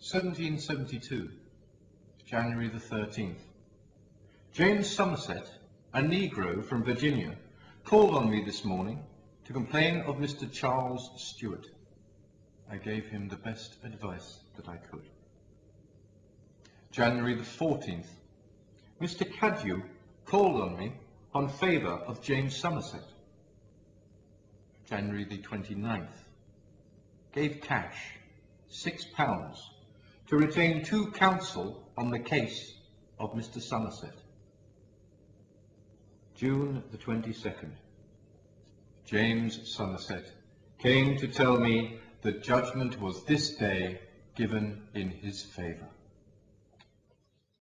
1772, January the 13th. James Somerset, a Negro from Virginia, called on me this morning to complain of Mr. Charles Stewart. I gave him the best advice that I could. January the 14th. Mr. Cadew called on me on favour of James Somerset. January the 29th. Gave cash, six pounds, to retain two counsel on the case of Mr. Somerset. June the 22nd. James Somerset came to tell me that judgment was this day given in his favour.